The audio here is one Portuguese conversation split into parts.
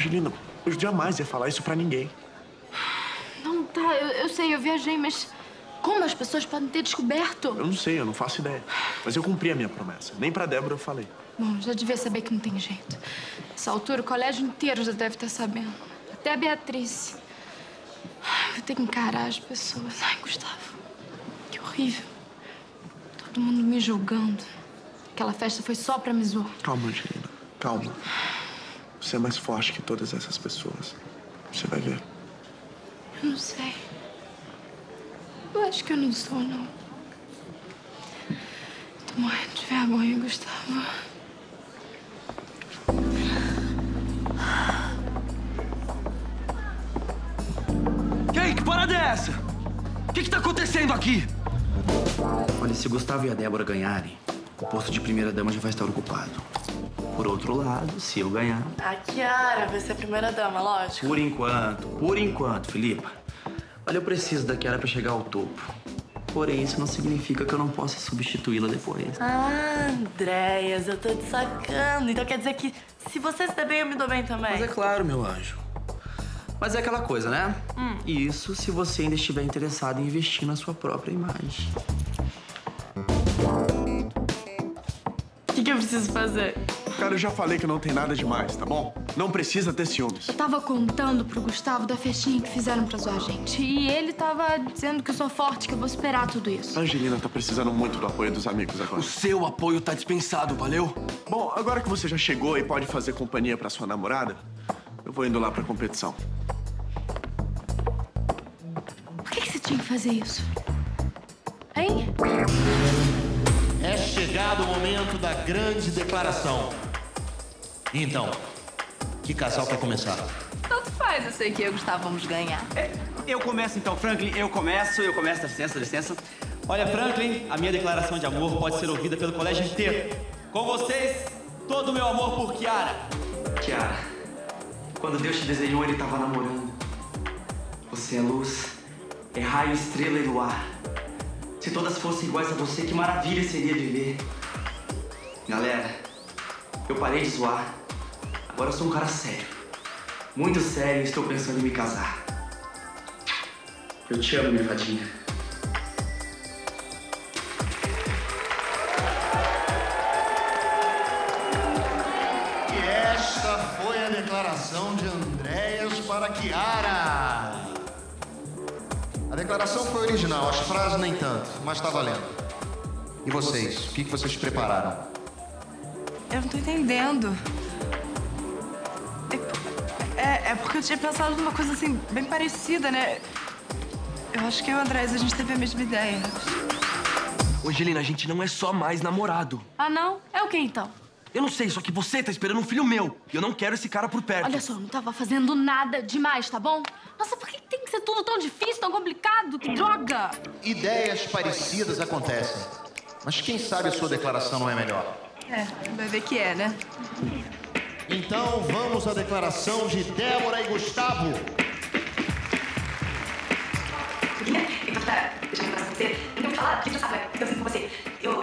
Angelina, eu jamais ia falar isso pra ninguém. Não, tá, eu, eu sei, eu viajei, mas como as pessoas podem ter descoberto? Eu não sei, eu não faço ideia. Mas eu cumpri a minha promessa. Nem pra Débora eu falei. Bom, já devia saber que não tem jeito. Nessa altura, o colégio inteiro já deve estar sabendo. Até a Beatriz. Vou ter que encarar as pessoas. Ai, Gustavo, que horrível. Todo mundo me julgando. Aquela festa foi só pra me zoar. Calma, Angelina. Calma. Você é mais forte que todas essas pessoas. Você vai ver. Eu não sei. Eu acho que eu não sou, não. Tô morrendo de vergonha, Gustavo. E aí, que parada é essa? O que, que tá acontecendo aqui? Olha, se o Gustavo e a Débora ganharem, o posto de primeira-dama já vai estar ocupado. Por outro lado, se eu ganhar, A Kiara vai ser a primeira dama, lógico. por enquanto, por enquanto, Filipa. Olha, eu preciso da Kiara pra chegar ao topo. Porém, isso não significa que eu não possa substituí-la depois. Ah, Andréas, eu tô te sacando. Então quer dizer que se você se der bem, eu me dou bem também. Mas é claro, meu anjo. Mas é aquela coisa, né? Isso se você ainda estiver interessado em investir na sua própria imagem. Que, que eu preciso fazer? Cara, eu já falei que não tem nada demais, tá bom? Não precisa ter ciúmes. Eu tava contando pro Gustavo da festinha que fizeram pra zoar a gente. E ele tava dizendo que eu sou forte, que eu vou superar tudo isso. A Angelina tá precisando muito do apoio dos amigos agora. O seu apoio tá dispensado, valeu? Bom, agora que você já chegou e pode fazer companhia pra sua namorada, eu vou indo lá pra competição. Por que, que você tinha que fazer isso? Hein? É chegado o momento da grande declaração. Então, que casal quer começar? Tanto faz, eu sei que eu e o Gustavo vamos ganhar. Eu começo então, Franklin. Eu começo, eu começo. Dá licença, dá licença. Olha, Franklin, a minha declaração de amor pode ser ouvida pelo colégio inteiro. Com vocês, todo o meu amor por Kiara. Kiara, quando Deus te desenhou, ele estava namorando. Você é luz, é raio, estrela e luar. Se todas fossem iguais a você, que maravilha seria viver. Galera, eu parei de zoar. Agora eu sou um cara sério. Muito sério e estou pensando em me casar. Eu te amo, minha fadinha. E esta foi a declaração de Andréas para Kiara. A declaração foi original, as frases nem tanto, mas tá valendo. E vocês, o que vocês prepararam? Eu não tô entendendo. É, é porque eu tinha pensado numa coisa assim, bem parecida, né? Eu acho que eu e o Andrés, a gente teve a mesma ideia. Angelina, a gente não é só mais namorado. Ah, não? É o que então? Eu não sei, só que você tá esperando um filho meu. E eu não quero esse cara por perto. Olha só, eu não tava fazendo nada demais, tá bom? Nossa, por que tem que ser tudo tão difícil, tão complicado? Que droga! Ideias parecidas acontecem. Mas quem sabe a sua declaração não é melhor? É, vai ver que é, né? Então vamos à declaração de Débora e Gustavo. Eu você. Tenho falar, porque você sabe, sinto com você.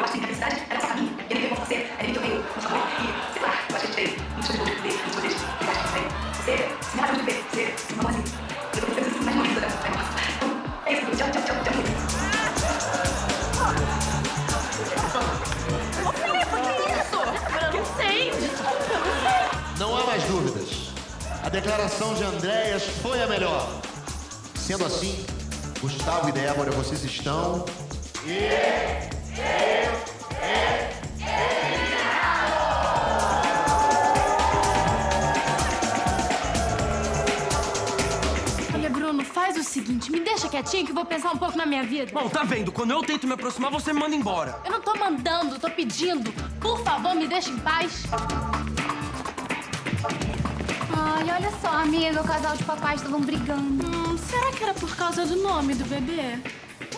Acho que a felicidade era o seu caminho. E eu tenho que você, era que eu venho com seu amor. E, sei lá, eu acho que a gente tem muitas coisas de poder, A declaração de Andréas foi a melhor. Sendo assim, Gustavo e Débora, vocês estão. Olha, Bruno, faz o seguinte, me deixa quietinho que eu vou pensar um pouco na minha vida. Bom, tá vendo? Quando eu tento me aproximar, você me manda embora. Eu não tô mandando, tô pedindo. Por favor, me deixa em paz. Ai, olha só, amiga, o casal de papais estavam brigando. Hum, será que era por causa do nome do bebê?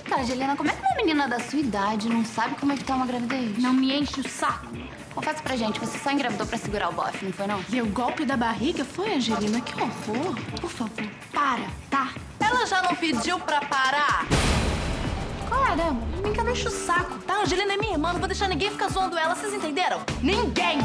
Tá, Angelina, como é que uma menina da sua idade não sabe como é que tá uma gravidez? Não me enche o saco. Confessa pra gente, você só engravidou pra segurar o bofe, não foi não? E o golpe da barriga foi, Angelina? Que horror. Por favor, para, tá? Ela já não pediu pra parar? Claro, brinca, não enche o saco. Tá, Angelina é minha irmã, não vou deixar ninguém ficar zoando ela, vocês entenderam? Ninguém!